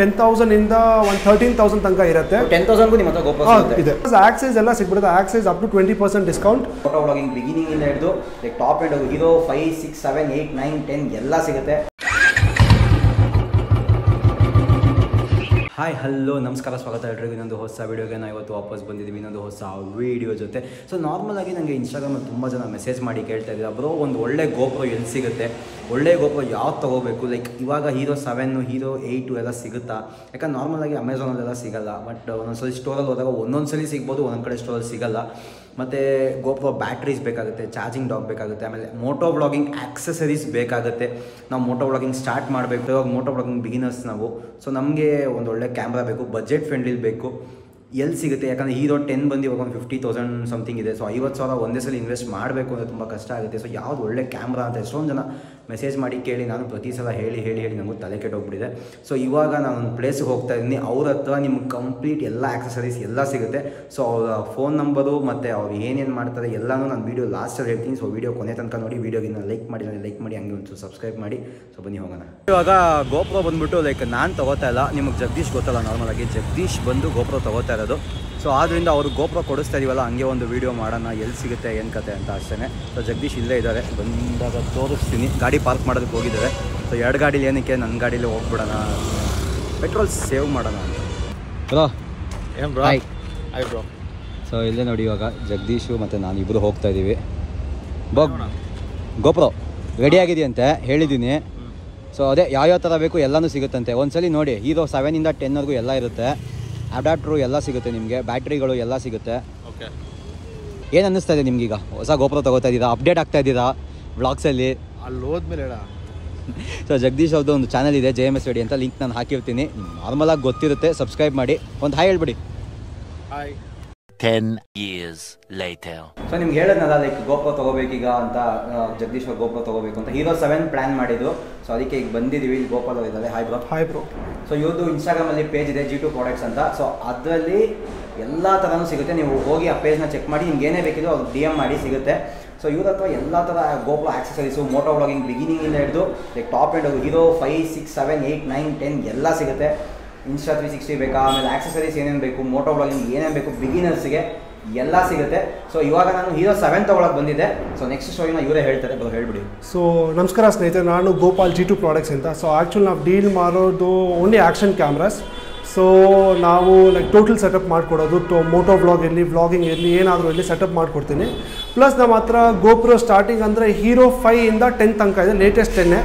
Ten thousand ಇಂದ ಒಂದು thirteen thousand ತನಕ ಇರುತ್ತೆ. ಟೆನ್ ತೌಸಂಡ್ಗೂ ನಿಮ್ಮ ಹತ್ರ ಎಲ್ಲ ಸಿಗ್ಬಿಡುತ್ತೆ. Accessories up to twenty percent discount photo vlogging beginning ಇಂದ ಹಿಡಿದು like top end hero five six seven eight nine ten ಎಲ್ಲ ಸಿಗುತ್ತೆ. ಹಾಯ್ ಹಲೋ ನಮಸ್ಕಾರ, ಸ್ವಾಗತ ಎಲ್ರಿಗೂ. ಇನ್ನೊಂದು ಹೊಸ ವೀಡಿಯೋಗೆ ನಾವು ಇವತ್ತು ವಾಪಸ್ ಬಂದಿದ್ದೀವಿ ಇನ್ನೊಂದು ಹೊಸ ವೀಡಿಯೋ ಜೊತೆ. ಸೊ ನಾರ್ಮಲಾಗಿ ನನಗೆ ಇನ್ಸ್ಟಾಗ್ರಾಮಲ್ಲಿ ತುಂಬ ಜನ ಮೆಸೇಜ್ ಮಾಡಿ ಕೇಳ್ತಾ ಇದ್ದಾರೆ. ಬ್ರೋ, ಒಂದು ಒಳ್ಳೆ ಗೋಪ್ರೋ ಎಲ್ಲಿ ಸಿಗುತ್ತೆ? ಒಳ್ಳೆ ಗೋಪ್ರೋ ಯಾವ್ದು ತೊಗೋಬೇಕು? ಲೈಕ್ ಇವಾಗ ಹೀರೋ ಸೆವೆನ್ನು ಹೀರೋ ಏಯ್ಟು ಎಲ್ಲ ಸಿಗುತ್ತಾ? ಯಾಕಂದ್ರೆ ನಾರ್ಮಲಾಗಿ ಅಮೆಝಾನಲ್ಲೆಲ್ಲ ಸಿಗಲ್ಲ. ಬಟ್ ಒಂದೊಂದ್ಸಲಿ ಸ್ಟೋರಲ್ಲಿ ಹೋದಾಗ ಒಂದೊಂದು ಸಲ ಸಿಗ್ಬೋದು, ಒಂದೊಂದು ಕಡೆ ಸ್ಟೋರಲ್ಲಿ ಸಿಗಲ್ಲ. ಮತ್ತು ಗೋಪ್ರೋ ಬ್ಯಾಟ್ರೀಸ್ ಬೇಕಾಗುತ್ತೆ ಚಾರ್ಜಿಂಗ್ ಡಾಕ್ ಬೇಕಾಗುತ್ತೆ, ಆಮೇಲೆ ಮೋಟೋ ವ್ಲಾಗಿಂಗ್ ಆಕ್ಸೆಸರೀಸ್ ಬೇಕಾಗುತ್ತೆ. ನಾವು ಮೋಟೋ ವ್ಲಾಗಿಂಗ್ ಸ್ಟಾರ್ಟ್ ಮಾಡಬೇಕು, ಇವಾಗ ಮೋಟೋ ವ್ಲಾಗಿಂಗ್ ಬಿಗಿನರ್ಸ್ ನಾವು. ಸೊ ನಮಗೆ ಒಂದೊಳ್ಳೆ ಕ್ಯಾಮ್ರಾ ಬೇಕು ಬಜೆಟ್ ಫ್ರೆಂಡ್ಲಿ ಬೇಕು. ಎಲ್ಲಿ ಸಿಗುತ್ತೆ? ಯಾಕಂದರೆ ಹೀರೋ ಟೆನ್ ಬಂದು ಇವಾಗ ಒಂದು ಫಿಫ್ಟಿ ತೌಸಂಡ್ ಸಮಥಿಂಗ್ ಇದೆ. ಸೊ ಐವತ್ತು ಸಾವಿರ ಒಂದೇ ಸಲ ಇನ್ವೆಸ್ಟ್ ಮಾಡಬೇಕು ಅಂದರೆ ತುಂಬ ಕಷ್ಟ ಆಗುತ್ತೆ. ಸೊ ಯಾವ್ದು ಒಳ್ಳೆ ಕ್ಯಾಮ್ರಾ ಅಂತ ಎಷ್ಟೊಂದು ಜನ ಮೆಸೇಜ್ ಮಾಡಿ ಕೇಳಿ, ನಾನು ಪ್ರತಿ ಸಲ ಹೇಳಿ ಹೇಳಿ ಹೇಳಿ ನನಗೂ ತಲೆ ಕೆಟ್ಟೋಗ್ಬಿಟ್ಟಿದೆ. ಸೊ ಇವಾಗ ನಾನು ಒಂದು ಪ್ಲೇಸಿಗೆ ಹೋಗ್ತಾ ಇದ್ದೀನಿ. ಅವ್ರ ಹತ್ರ ನಿಮ್ಗೆ ಕಂಪ್ಲೀಟ್ ಎಲ್ಲ ಆಕ್ಸಸರೀಸ್ ಎಲ್ಲ ಸಿಗುತ್ತೆ. ಸೊ ಅವರ ಫೋನ್ ನಂಬರು ಮತ್ತು ಅವ್ರು ಏನೇನು ಮಾಡ್ತಾರೆ ಎಲ್ಲನೂ ನಾನು ವೀಡಿಯೋ ಲಾಸ್ಟಲ್ಲಿ ಹೇಳ್ತೀನಿ. ಸೊ ವೀಡಿಯೋ ಕೊನೆ ತನಕ ನೋಡಿ ವೀಡಿಯೋಗಿನ ಲೈಕ್ ಮಾಡಿ ಲೈಕ್ ಮಾಡಿ, ಹಂಗೆ ಒಂದು ಸಬ್ಸ್ಕ್ರೈಬ್ ಮಾಡಿ. ಸೊ ಬನ್ನಿ ಹೋಗೋಣ. ಇವಾಗ ಗೋಪ್ರೋ ಬಂದ್ಬಿಟ್ಟು ಲೈಕ್ ನಾನು ತೊಗೋತಾ ಇಲ್ಲ. ನಿಮಗೆ ಜಗದೀಶ್ ಗೊತ್ತಲ್ಲ ನಾರ್ಮಲಾಗಿ ಜಗದೀಶ್ ಬಂದು ಗೋಪ್ರೋ ತಗೋತಾ ಇರೋದು. ಸೊ ಆದ್ದರಿಂದ ಅವರು ಗೋಪುರ ಕೊಡಿಸ್ತಾ ಇದೀವಲ್ಲ ಹಂಗೆ ಒಂದು ವಿಡಿಯೋ ಮಾಡೋಣ ಎಲ್ಲಿ ಸಿಗುತ್ತೆ ಏನು ಕತೆ ಅಂತ ಅಷ್ಟೇ ಸೊ ಜಗದೀಶ್ ಇಲ್ಲೇ ಇದ್ದಾರೆ. ಬಂದಾಗ ತೋರಿಸ್ತೀನಿ. ಗಾಡಿ ಪಾರ್ಕ್ ಮಾಡೋದಕ್ಕೆ ಹೋಗಿದ್ದಾರೆ. ಸೊ ಎರಡು ಗಾಡೀಲಿ ಏನಕ್ಕೆ? ನನ್ನ ಗಾಡೀಲಿ ಹೋಗ್ಬಿಡೋಣ. ಪೆಟ್ರೋಲ್ ಸೇವ್ ಮಾಡೋಣ ಅಂತ. ಬ್ರೋ ಏನು bro hi hi bro so ಇಲ್ಲೇ ನೋಡಿ ಇವಾಗ ಜಗದೀಶು ಮತ್ತು ನಾನು ಇಬ್ಬರು ಹೋಗ್ತಾ ಇದ್ದೀವಿ ಬೋಗ್ ಗೋಪ್ರೋ ರೆಡಿ ಆಗಿದೆಯಂತೆ? ಹೇಳಿದ್ದೀನಿ. ಸೊ ಅದೇ ಯಾವ್ಯಾವ ಥರ ಬೇಕು ಎಲ್ಲನೂ ಸಿಗುತ್ತಂತೆ. ಒಂದ್ಸಲಿ ನೋಡಿ ಹೀರೋ ಸೆವೆನಿಂದ ಟೆನ್ವರೆಗೂ ಎಲ್ಲ ಇರುತ್ತೆ. ಅಡಾಪ್ಟ್ರು ಎಲ್ಲ ಸಿಗುತ್ತೆ ನಿಮಗೆ ಬ್ಯಾಟ್ರಿಗಳು ಎಲ್ಲ ಸಿಗುತ್ತೆ. ಓಕೆ ಏನು ಅನ್ನಿಸ್ತಾ ಇದೆ ನಿಮ್ಗೀಗ? ಹೊಸ ಗೋಪುರ ತಗೋತಾ ಇದ್ದೀರಾ? ಅಪ್ಡೇಟ್ ಆಗ್ತಾ ಇದ್ದೀರಾ ವ್ಲಾಗ್ಸಲ್ಲಿ ಅಲ್ಲಿ? ಹೋದ್ಮೇಲೆ ಹೇಳ. ಸೊ ಜಗದೀಶ್ ಅವ್ರದ್ದು ಒಂದು ಚಾನಲ್ ಇದೆ ಜೆ ಎಂ ಎಸ್ ರೆಡಿ ಅಂತ ಲಿಂಕ್ ನಾನು ಹಾಕಿರ್ತೀನಿ. ನಾರ್ಮಲಾಗಿ ಗೊತ್ತಿರುತ್ತೆ ಸಬ್ಸ್ಕ್ರೈಬ್ ಮಾಡಿ. ಒಂದು ಹಾಯ್ ಹೇಳ್ಬಿಡಿ. ಹಾಯ್ 10 ಇಯರ್ಸ್ ಲೈಟರ್ ಸೊ ನಿಮ್ಗೆ ಹೇಳೋದ್ನಲ್ಲ ಲೈಕ್ ಗೋಪ್ರೋ ತಗೋಬೇಕೀಗ ಅಂತ ಜಗದೀಶ್ವರ್ ಜಗದೀಶ್ ಅವ್ರು ಗೋಪ್ರೋ ತಗೋಬೇಕು ಅಂತ. ಹೀರೋ ಸೆವೆನ್ ಪ್ಲಾನ್ ಮಾಡಿದ್ದು. ಸೊ ಅದಕ್ಕೆ ಈಗ ಬಂದಿದ್ದೀವಿ ಇಲ್ಲಿ ಗೋಪಾಲ್ ಇದ್ದಾರೆ hi bro hi bro so ಇವ್ರದ್ದು ಇನ್ಸ್ಟಾಗ್ರಾಮಲ್ಲಿ ಪೇಜ್ ಇದೆ ಜಿ ಟು ಪ್ರಾಡಕ್ಟ್ಸ್ ಅಂತ. ಸೊ ಅದರಲ್ಲಿ ಎಲ್ಲ ಥರನೂ ಸಿಗುತ್ತೆ. ನೀವು ಹೋಗಿ ಆ ಪೇಜ್ನ ಚೆಕ್ ಮಾಡಿ ನಿಮ್ಗೆ ಏನೇ ಬೇಕಿದ್ರು ಅವ್ರು ಡಿ ಎಂ ಮಾಡಿ ಸಿಗುತ್ತೆ. ಸೊ ಇವ್ರ ಹತ್ರ ಎಲ್ಲ ಥರ ಗೋಪ್ರೋ ಆಕ್ಸಸರೀಸು ಮೋಟೋ ವ್ಲಾಗಿಂಗ್ ಬಿಗಿನಿಂಗಿಂದ ಹಿಡಿದು like top end hero five six seven eight nine ten ಎಲ್ಲ ಸಿಗುತ್ತೆ. ಇನ್ಸ್ಟಾ ತ್ರೀ ಸಿಕ್ಸ್ಟಿ ಬೇಕಾ, ಆಮೇಲೆ ಆಕ್ಸಸರೀಸ್ ಏನೇನು ಬೇಕು ಮೋಟೋ ಬ್ಲಾಗಿಂಗ್ ಏನೇನು ಬೇಕು ಬಿಗಿನರ್ಸ್ಗೆ ಎಲ್ಲ ಸಿಗುತ್ತೆ. ಸೊ ಇವಾಗ ನಾನು ಹೀರೋ ಸೆವೆನ್ ತೊಗೊಳಕ್ಕೆ ಬಂದಿದ್ದೆ. ಸೊ ನೆಕ್ಸ್ಟ್ ಸ್ಟೋರಿನ ಇವರೇ ಹೇಳ್ತಾರೆ. ಬರೋ ಹೇಳ್ಬಿಡಿ. ಸೊ ನಮಸ್ಕಾರ ಸ್ನೇಹಿತರೆ, ನಾನು ಗೋಪಾಲ್ ಜಿ ಟು ಪ್ರಾಡಕ್ಟ್ಸ್ ಅಂತ. ಸೊ ಆ್ಯಕ್ಚುಲಿ ನಾವು ಡೀಲ್ ಮಾಡೋದು ಓನ್ಲಿ ಆ್ಯಕ್ಷನ್ ಕ್ಯಾಮ್ರಾಸ್ ಸೊ ನಾವು ಲೈಕ್ ಟೋಟಲ್ ಸೆಟಪ್ ಮಾಡಿಕೊಡೋದು ಟೋ ಮೋಟೋ ಬ್ಲಾಗ್ ಇರಲಿ ವ್ಲಾಗಿಂಗ್ ಇರಲಿ, ಏನಾದರೂ ಇರಲಿ ಸೆಟಪ್ ಮಾಡಿಕೊಡ್ತೀನಿ. ಪ್ಲಸ್ ನಮ್ಮ ಹತ್ರ ಗೋಪ್ರೋ ಸ್ಟಾರ್ಟಿಂಗ್ ಅಂದರೆ ಹೀರೋ ಫೈವ್ ಇಂದ ಟೆನ್ ತನಕ ಇದೆ ಲೇಟೆಸ್ಟ್ ಟೆನ್ನೇ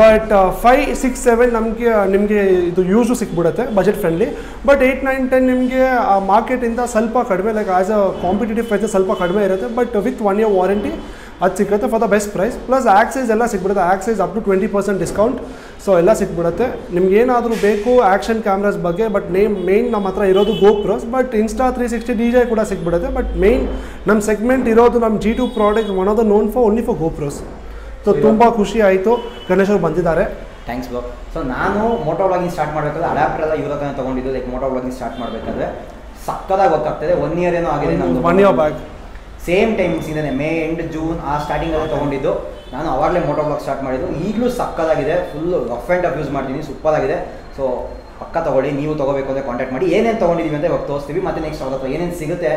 ಬಟ್ ಫೈ ಸಿಕ್ಸ್ ಸೆವೆನ್ ನಮಗೆ, ನಿಮಗೆ ಇದು ಯೂಸು ಸಿಕ್ಬಿಡುತ್ತೆ budget friendly but eight nine ten ನಿಮಗೆ, ಆ ಮಾರ್ಕೆಟಿಂದ ಸ್ವಲ್ಪ ಕಡಿಮೆ like as a competitive prices ಸ್ವಲ್ಪ ಕಡಿಮೆ ಇರುತ್ತೆ. But with one year warranty ಅದು ಸಿಗುತ್ತೆ for the best price plus accessories ಎಲ್ಲ ಸಿಗ್ಬಿಡುತ್ತೆ accessories up to twenty percent discount so ಎಲ್ಲ ಸಿಕ್ಬಿಡುತ್ತೆ. ನಿಮ್ಗೆ ಏನಾದರೂ ಬೇಕು ಆ್ಯಕ್ಷನ್ ಕ್ಯಾಮ್ರಾಸ್ ಬಗ್ಗೆ ಬಟ್ ನೇಮ್ ಮೇನ್ ನಮ್ಮ ಹತ್ರ ಇರೋದು GoPros but insta three sixty D J ಕೂಡ ಸಿಗ್ಬಿಡುತ್ತೆ ಬಟ್ ಮೇನ್ ನಮ್ಮ ಸೆಗ್ಮೆಂಟ್ ಇರೋದು ನಮ್ಮ G two product one of the known for only for GoPros so ತುಂಬ ಖುಷಿ ಆಯಿತು. ಗಣೇಶ್ ಅವ್ರು ಬಂದಿದ್ದಾರೆ. ಥ್ಯಾಂಕ್ಸ್ ಬ್ರೋ ಸೊ ನಾನು ಮೋಟೋ ವ್ಲಾಗಿಂಗ್ ಸ್ಟಾರ್ಟ್ ಮಾಡಬೇಕಾದ್ರೆ ಅಡಾಪ್ಟರ್ ಎಲ್ಲ ಇವ್ರ ಹತ್ರ ತೊಗೊಂಡಿದ್ದು ಲೈಕ್ ಮೋಟೋ ವ್ಲಾಗಿಂಗ್ ಸ್ಟಾರ್ಟ್ ಮಾಡಬೇಕಾದ್ರೆ ಸಕ್ಕದಾಗಿ ಗೊತ್ತಾಗ್ತದೆ. ಒನ್ ಇಯರ್ ಏನೋ ಆಗಿದೆ ನಮ್ಮದು one year back same timings ಇದೆ ಮೇ ಎಂಡ್ ಜೂನ್ ಆ ಸ್ಟಾರ್ಟಿಂಗ್ ಅಲ್ಲಿ ತೊಗೊಂಡಿದ್ದು. ನಾನು ಅವಾಗಲೇ ಮೋಟೋ ಬ್ಲಾಗ್ ಸ್ಟಾರ್ಟ್ ಮಾಡಿದ್ದು. ಈಗಲೂ ಸಕ್ಕದಾಗಿದೆ full rough and up use ಮಾಡ್ತೀನಿ. ಸೂಪರ್ ಆಗಿದೆ. ಸೊ ಪಕ್ಕ ತಗೊಳ್ಳಿ, ನೀವು ತಗೋಬೇಕು ಅಂದರೆ ಕಾಂಟ್ಯಾಕ್ಟ್ ಮಾಡಿ, ಏನೇನು ತೊಗೊಂಡಿದ್ದೀವಿ ಅಂತ ಇವಾಗ ತೋರಿಸ್ತೀವಿ, ಮತ್ತೆ ನೆಕ್ಸ್ಟ್ ಅವ್ರ ಹತ್ರ ಏನೇನು ಸಿಗುತ್ತೆ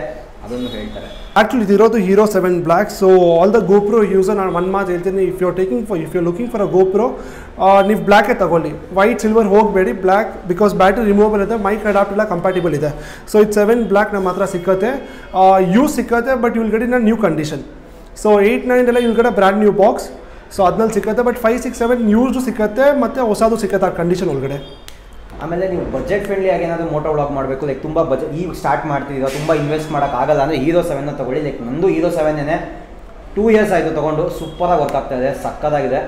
ಅದನ್ನು ಹೇಳ್ತಾರೆ. Actually ಇದಿರೋದು hero seven black so all the GoPro user ನಾನು ಒಂದು ಮಾತು ಹೇಳ್ತೀನಿ if you taking for if you looking for a GoPro ನೀವು ಬ್ಲ್ಯಾಕೇ ತಗೊಳ್ಳಿ. ವೈಟ್ ಸಿಲ್ವರ್ ಹೋಗಬೇಡಿ ಬ್ಲ್ಯಾಕ್ ಬಿಕಾಸ್ ಬ್ಯಾಟ್ರಿ ರಿಮೂವಬಲ್ ಇದೆ ಮೈಕ್ ಅಡಾಪ್ಟ್ ಎಲ್ಲ ಕಂಪ್ಯಾಟಿಬಲ್ ಇದೆ. ಸೊ ಇಟ್ ಸೆವೆನ್ ಬ್ಲ್ಯಾಕ್ ನಮ್ಮ ಹತ್ರ ಸಿಕ್ಕತ್ತೆ. ಯೂಸ್ ಸಿಕ್ಕತ್ತೆ ಬಟ್ ಯುಲ್ ಗಡಿ new condition so eight nine ಎಲ್ಲ ಇವ್ಗಡೆ ಗಡ ಬ್ರ್ಯಾಂಡ್ ನ್ಯೂ ಬಾಕ್ಸ್ ಸೊ ಅದ್ನಲ್ಲಿ ಸಿಕ್ಕತ್ತೆ ಬಟ್ ಫೈವ್ ಸಿಕ್ಸ್ ಸೆವೆನ್ ನ್ಯೂಸ್ದು ಸಿಕ್ಕತ್ತೆ, ಮತ್ತು ಹೊಸದು ಸಿಕ್ಕತ್ತೆ ಆ ಕಂಡೀಷನ್ ಒಳಗಡೆ. ಆಮೇಲೆ ನೀವು ಬಜೆಟ್ ಫ್ರೆಂಡ್ಲಿ ಆಗಿ ಏನಾದರೂ ಮೋಟೋ ವ್ಲಾಗ್ ಮಾಡಬೇಕು ಲೈಕ್ ತುಂಬ ಬಜೆಟ್ ಈಗ ಸ್ಟಾರ್ಟ್ ಮಾಡ್ತಿದ್ದೀರಾ ತುಂಬ ಇನ್ವೆಸ್ಟ್ ಮಾಡೋಕ್ಕಾಗಲ್ಲ ಅಂದರೆ ಹೀರೋ ಸೆವೆನ್ನ ತೊಗೊಳ್ಳಿ. ಲೈಕ್ ನಂದು ಹೀರೋ ಸೆವೆನ್ನೇ ಟೂ ಇಯರ್ಸ್ ಆಯಿತು ತೊಗೊಂಡು ಸೂಪರಾಗಿ ವರ್ಕ್ ಆಗ್ತಾ ಇದೆ, ಸಕ್ಕದಾಗಿದೆ.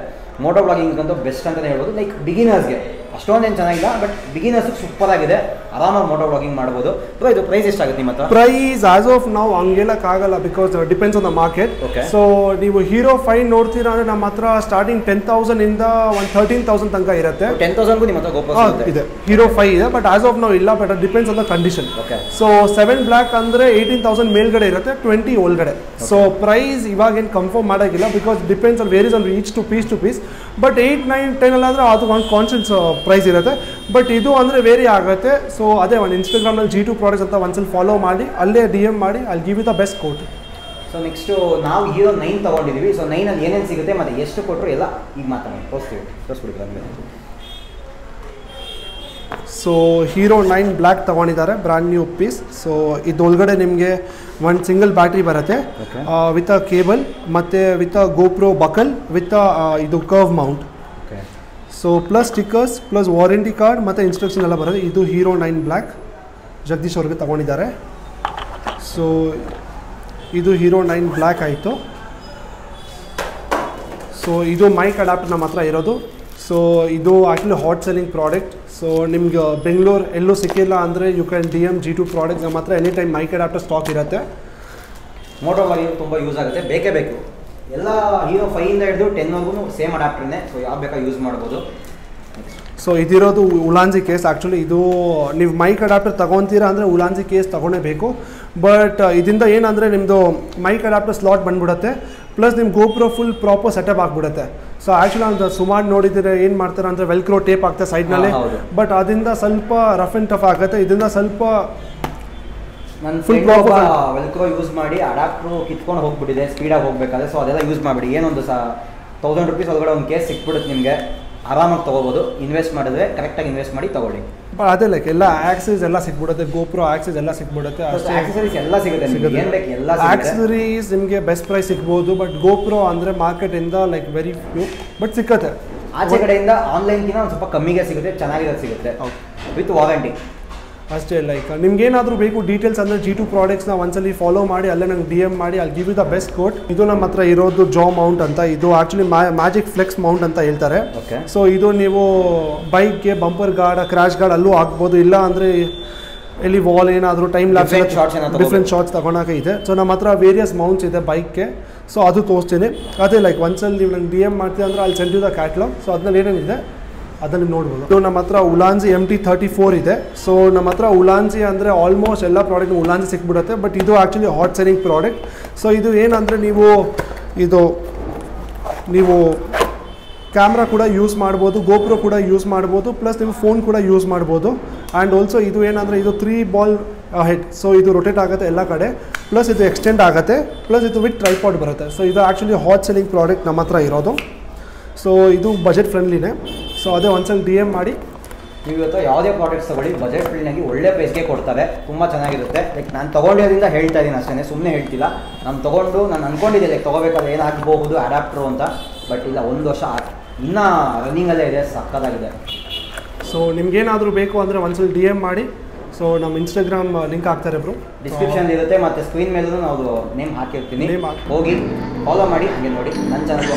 ಮೋಟೋ ವ್ಲಾಗಿಂಗ್ ಅಂತೂ ಬೆಸ್ಟ್ ಅಂತಲೇ ಹೇಳ್ಬೋದು. ಲೈಕ್ ಬಿಗಿನರ್ಸ್ಗೆ ಅಷ್ಟೊಂದೇನು ಚೆನ್ನಾಗಿಲ್ಲ ಬಟ್ ಬಿಗಿನರ್ಸ್ಗೆ ಸೂಪರ್ ಆಗಿದೆ. ಆರಾಮಾಗಿ ಮೋಟೋ ವ್ಲಾಗಿಂಗ್ ಮಾಡ್ಬೋದು. ಬ್ರೋ ಇದು ಪ್ರೈಸ್ ಎಷ್ಟಾಗುತ್ತೆ ನಿಮ್ಮ ಹತ್ರ? ಪ್ರೈಸ್ ಆಸ್ ಆಫ್ ನಾವು ಹಂಗೆಲ್ಲಕ್ಕಾಗಲ್ಲ because depends on the market okay so ನೀವು ಹೀರೋ ಫೈವ್ ನೋಡ್ತೀರಾ ಅಂದ್ರೆ ನಮ್ಮ ಹತ್ರ ಸ್ಟಾರ್ಟಿಂಗ್ ಟೆನ್ ತೌಸಂಡ್ ಇಂದ ಒಂದು ತರ್ಟೀನ್ ತೌಸಂಡ್ ತನಕ ಇರುತ್ತೆ. ಟೆನ್ ತೌಸಂಡ್ಗೂ ನಿಮ್ಮ ಹತ್ರ ಇದೆ. ಹೀರೋ ಫೈವ್ ಇದೆ ಬಟ್ ಆಸ್ ಆಫ್ ನಾವು ಇಲ್ಲ but depends on the condition okay so seven black ಅಂದ್ರೆ ಏಯ್ಟೀನ್ ತೌಸಂಡ್ ಮೇಲ್ಗಡೆ ಇರುತ್ತೆ ಟ್ವೆಂಟಿ ಒಳಗಡೆ. ಸೊ ಪ್ರೈಸ್ ಇವಾಗ ಏನು confirm ಮಾಡೋಕ್ಕಿಲ್ಲ because depends on varies on each to piece to piece but eight nine ಟೆನಲ್ಲಾದರೆ ಅದು ಒಂದು ಕಾನ್ಸ್ಟೆನ್ಸ್ ಪ್ರೈಸ್ ಇರುತ್ತೆ. ಬಟ್ ಇದು ಅಂದರೆ ವೇರಿ ಆಗುತ್ತೆ. ಸೊ ಅದೇ ಒಂದು ಇನ್ಸ್ಟಾಗ್ರಾಮ್ನಲ್ಲಿ ಜಿ ಟು ಪ್ರಾಡಕ್ಟ್ಸ್ ಅಂತ ಒಂದ್ಸಲ ಫಾಲೋ ಮಾಡಿ ಅಲ್ಲೇ ಡಿ ಎಂ ಮಾಡಿ ಅಲ್ಲಿ give you the best quote so next ನಾವು ಹೀರೋ ನೈನ್ ತೊಗೊಂಡಿದ್ದೀವಿ ಸೊ ನೈನಲ್ಲಿ ಏನೇನು ಸಿಗುತ್ತೆ ಮತ್ತು ಎಷ್ಟು ಕೊಟ್ಟರು ಎಲ್ಲ ಈಗ ಮಾತಾಡೋಣ. ತೋರಿಸ್ತೀವಿ ತೋರಿಸ್ಬಿಡ್ತೀವಿ ಸೊ ಹೀರೋ ನೈನ್ ಬ್ಲ್ಯಾಕ್ ತೊಗೊಂಡಿದ್ದಾರೆ ಬ್ರ್ಯಾಂಡ್ ನ್ಯೂ ಪೀಸ್ ಸೊ ಇದೊಳಗಡೆ ನಿಮಗೆ ಒಂದು ಸಿಂಗಲ್ ಬ್ಯಾಟ್ರಿ ಬರುತ್ತೆ. ವಿತ್ ಅ ಕೇಬಲ್ ಮತ್ತು with a GoPro buckle with ಇದು curve mount so plus stickers plus warranty card ಮತ್ತು ಇನ್ಸ್ಟ್ರಕ್ಷನ್ ಎಲ್ಲ ಬರೋದು. ಇದು ಹೀರೋ ನೈನ್ ಬ್ಲ್ಯಾಕ್ ಜಗದೀಶ್ ಅವ್ರಿಗೆ ತೊಗೊಂಡಿದ್ದಾರೆ. ಸೊ ಇದು ಹೀರೋ ನೈನ್ ಬ್ಲ್ಯಾಕ್ ಆಯಿತು. ಸೊ ಇದು ಮೈಕ್ ಅಡಾಪ್ಟರ್ ನಮ್ಮ ಹತ್ರ ಇರೋದು. ಸೊ ಇದು actually hot selling product so ನಿಮ್ಗೆ ಬೆಂಗಳೂರು ಎಲ್ಲೂ ಸಿಕ್ಕಿಲ್ಲ ಅಂದರೆ you can D M G two product ನಮ್ಮ ಹತ್ರ any time mic adapter stock ಇರುತ್ತೆ. ಮೋಟೋ ತುಂಬ ಯೂಸ್ ಆಗುತ್ತೆ. ಬೇಕೇ ಬೇಕು. ಎಲ್ಲ ಹೀರೋ ಫೈಯಿಂದ ಹಿಡಿದು ಟೆನ್ವರೆಗೂ ಸೇಮ್ ಅಡಾಪ್ಟರ್ನೇ ಸೊ ಯಾವ ಬೇಕಾ ಯೂಸ್ ಮಾಡ್ಬೋದು. ಸೊ ಇದಿರೋದು ಉಲಾಂಜಿ ಕೇಸ್ ಆ್ಯಕ್ಚುಲಿ ಇದು ನೀವು ಮೈಕ್ ಅಡಾಪ್ಟರ್ ತೊಗೊತೀರಾ ಅಂದರೆ ಉಲಾಂಜಿ ಕೇಸ್ ತೊಗೊಳ್ಳೇಬೇಕು. ಬಟ್ ಇದರಿಂದ ಏನಂದರೆ ನಿಮ್ಮದು ಮೈಕ್ ಅಡಾಪ್ಟರ್ ಸ್ಲಾಟ್ ಬಂದ್ಬಿಡುತ್ತೆ ಪ್ಲಸ್ ನಿಮ್ಮ ಗೋಪ್ರೋ ಫುಲ್ ಪ್ರಾಪರ್ ಸೆಟಪ್ ಆಗಿಬಿಡುತ್ತೆ. ಸೊ ಆ್ಯಕ್ಚುಲಿ ಅಂತ ಸುಮಾರು ನೋಡಿದರೆ ಏನು ಮಾಡ್ತಾರೆ ಅಂದರೆ ವೆಲ್ಕ್ರೋ ಟೇಪ್ ಆಗ್ತದೆ ಸೈಡ್ನಲ್ಲಿ ಬಟ್ ಅದರಿಂದ ಸ್ವಲ್ಪ ರಫ್ ಆ್ಯಂಡ್ ಟಫ್ ಆಗುತ್ತೆ. ಇದರಿಂದ ಸ್ವಲ್ಪ ನನ್ನ ಫುಲ್ ಒಬ್ಬ ವೆಲ್ಕ್ರೋ ಯೂಸ್ ಮಾಡಿ ಅಡಾಪ್ಟ್ರು ಕಿತ್ಕೊಂಡು ಹೋಗ್ಬಿಟ್ಟಿದೆ ಸ್ಪೀಡಾಗಿ ಹೋಗ್ಬೇಕಾದ್ರೆ. ಸೊ ಅದೆಲ್ಲ ಯೂಸ್ ಮಾಡಿಬಿಡಿ. ಏನೊಂದು ಸಹ ತೌಸಂಡ್ ರುಪೀಸ್ ಒಳಗಡೆ ಒಂದು ಕೇಸ್ ಸಿಕ್ಬಿಡುತ್ತೆ ನಿಮಗೆ. ಆರಾಮಾಗಿ ತೊಗೋಬೋದು. ಇನ್ವೆಸ್ಟ್ ಮಾಡಿದ್ರೆ ಕರೆಕ್ಟಾಗಿ ಇನ್ವೆಸ್ಟ್ ಮಾಡಿ ತೊಗೊಳ್ಳಿ. ಬಟ್ ಅದೇ ಲೈಕ್ ಎಲ್ಲ ಆಕ್ಸಸ್ ಎಲ್ಲ ಸಿಕ್ಬಿಡುತ್ತೆ. ಗೋಪ್ರೋ ಆಕ್ಸಸ್ ಎಲ್ಲ ಸಿಕ್ಬಿಡುತ್ತೆ. ಅಷ್ಟೇ ಆಕ್ಸಸರೀಸ್ ಎಲ್ಲ ಸಿಗುತ್ತೆ ನಿಮಗೆ. ಏನು ಬೇಕು ಎಲ್ಲ ಸಿಗುತ್ತೆ. ಆಕ್ಸಸರೀಸ್ ನಿಮಗೆ ಬೆಸ್ಟ್ ಪ್ರೈಸ್ ಸಿಗ್ಬೋದು. ಬಟ್ ಗೋಪ್ರೋ ಅಂದರೆ ಮಾರ್ಕೆಟಿಂದ ಲೈಕ್ ವೆರಿ ಫ್ಯೂ ಬಟ್ ಸಿಕ್ಕತ್ತೆ. ಆಚೆ ಕಡೆಯಿಂದ ಆನ್ಲೈನ್ಗಿಂತ ಒಂದು ಸ್ವಲ್ಪ ಕಮ್ಮಿಗೆ ಸಿಗುತ್ತೆ ಚೆನ್ನಾಗಿರೋದು ಸಿಗುತ್ತೆ. ವಿತ್ ವಾರಂಟಿ ಅಷ್ಟೇ ಲೈಕ್ ನಿಮ್ಗೇನಾದರೂ ಬೇಕು ಡೀಟೇಲ್ಸ್ ಅಂದರೆ ಜಿ ಟು ಪ್ರಾಡಕ್ಟ್ಸ್ನ ಒಂದ್ಸಲಿ ಫಾಲೋ ಮಾಡಿ ಅಲ್ಲೇ ನಂಗೆ ಡಿ ಎಂ ಮಾಡಿ ಅಲ್ಲಿ give you the best quote ಇದು ನಮ್ಮ ಹತ್ರ ಇರೋದು ಜಾ ಮೌಂಟ್ ಅಂತ ಇದು ಆ್ಯಕ್ಚುಲಿ ಮ್ಯಾಜಿಕ್ ಫ್ಲೆಕ್ಸ್ ಮೌಂಟ್ ಅಂತ ಹೇಳ್ತಾರೆ. ಓಕೆ ಸೊ ಇದು ನೀವು ಬೈಕ್ಗೆ ಬಂಪರ್ ಗಾರ್ಡ್ ಕ್ರ್ಯಾಶ್ ಗಾರ್ಡ್ ಅಲ್ಲೂ ಹಾಕ್ಬೋದು ಇಲ್ಲ ಅಂದರೆ ಎಲ್ಲಿ ವಾಲ್ ಏನಾದರೂ ಟೈಮ್ ಲ್ಯಾಪ್ಸ್ ಡಿಫ್ರೆಂಟ್ ಶಾರ್ಟ್ಸ್ ತಗೊಳಕ್ಕೆ ಇದೆ. ಸೊ ನಮ್ಮ ಹತ್ರ ವೇರಿಯಸ್ ಮೌಂಟ್ಸ್ ಇದೆ ಬೈಕ್ಗೆ ಸೊ ಅದು ತೋರಿಸ್ತೀನಿ. ಅದೇ ಲೈಕ್ ಒಂದ್ಸಲಿ ನೀವು ನಂಗೆ ಡಿ ಎಂ ಮಾಡ್ತೀವಿ ಅಂದರೆ ಅಲ್ಲಿ send you the catalogue so ಅದ್ರಲ್ಲಿ ಏನೇನಿದೆ? ಅದನ್ನು ನೋಡ್ಬೋದು. ಸೊ ನಮ್ಮ ಹತ್ರ Ulanzi M T thirty four ಇದೆ. ಸೊ ನಮ್ಮ ಹತ್ರ ಉಲಾನ್ಜಿ ಅಂದರೆ ಆಲ್ಮೋಸ್ಟ್ ಎಲ್ಲ ಪ್ರಾಡಕ್ಟ್ ಉಲಾಂಜಿ ಸಿಕ್ಬಿಡುತ್ತೆ ಬಟ್ ಇದು actually hot selling product so ಇದು ಏನಂದರೆ ನೀವು ಇದು ನೀವು ಕ್ಯಾಮ್ರಾ ಕೂಡ ಯೂಸ್ ಮಾಡ್ಬೋದು ಗೋಪ್ರೋ ಕೂಡ ಯೂಸ್ ಮಾಡ್ಬೋದು ಪ್ಲಸ್ ನೀವು ಫೋನ್ ಕೂಡ ಯೂಸ್ ಮಾಡ್ಬೋದು. ಆ್ಯಂಡ್ ಆಲ್ಸೋ ಇದು ಏನಂದರೆ ಇದು ತ್ರೀ ಬಾಲ್ ಹೆಡ್ ಸೊ ಇದು ರೊಟೇಟ್ ಆಗುತ್ತೆ ಎಲ್ಲ ಕಡೆ. ಪ್ಲಸ್ ಇದು ಎಕ್ಸ್ಟೆಂಡ್ ಆಗುತ್ತೆ. ಪ್ಲಸ್ ಇದು ವಿತ್ ಟ್ರೈಪಾಡ್ ಬರುತ್ತೆ. ಸೊ ಇದು ಆ್ಯಕ್ಚುಲಿ ಹಾಟ್ ಸೆಲ್ಲಿಂಗ್ ಪ್ರಾಡಕ್ಟ್ ನಮ್ಮ ಹತ್ರ ಇರೋದು. ಸೊ ಇದು ಬಜೆಟ್ ಫ್ರೆಂಡ್ಲಿನೇ ಸೊ ಅದೇ ಒಂದ್ಸಲ ಡಿ ಎಂ ಮಾಡಿ. ನೀವು ಇವತ್ತು ಯಾವುದೇ ಪ್ರಾಡಕ್ಟ್ಸ್ ತಗೊಳ್ಳಿ ಬಜೆಟ್ ಫ್ರೀನಾಗಿ ಒಳ್ಳೆ ಪ್ರೈಸ್ಗೆ ಕೊಡ್ತಾರೆ ತುಂಬ ಚೆನ್ನಾಗಿರುತ್ತೆ. ಲೈಕ್ ನಾನು ತೊಗೊಂಡಿರೋದ್ರಿಂದ ಹೇಳ್ತಾ ಇದ್ದೀನಿ ಅಷ್ಟೇ ಸುಮ್ಮನೆ ಹೇಳ್ತಿಲ್ಲ. ನಾನು ತೊಗೊಂಡು ನಾನು ಅಂದ್ಕೊಂಡಿದ್ದೆ ಲೈಕ್ ತೊಗೋಬೇಕಾದ್ರೆ ಏನು ಹಾಕ್ಬಹುದು ಅಡಾಪ್ಟ್ರು ಅಂತ. ಬಟ್ ಇಲ್ಲ ಒಂದು ವರ್ಷ ಇನ್ನೂ ರನ್ನಿಂಗಲ್ಲೇ ಇದೆ ಸಕ್ಕತ್ತಾಗಿದೆ. ಸೊ ನಿಮ್ಗೇನಾದರೂ ಬೇಕು ಅಂದರೆ ಒಂದ್ಸಲ ಡಿ ಎಂ ಮಾಡಿ. ಸೊ ನಮ್ಮ ಇನ್ಸ್ಟಾಗ್ರಾಮ್ ಲಿಂಕ್ ಹಾಕ್ತಾರೆ ಇಬ್ಬರು ಡಿಸ್ಕ್ರಿಪ್ಷನ್ ಇರುತ್ತೆ ಮತ್ತು ಸ್ಕ್ರೀನ್ ಮೇಲೂ ನಾವು ನೇಮ್ ಹಾಕಿರ್ತೀನಿ. ಹೋಗಿ ಫಾಲೋ ಮಾಡಿ ಹಂಗೆ ನೋಡಿ. ನನ್ನ ಚಾನಲ್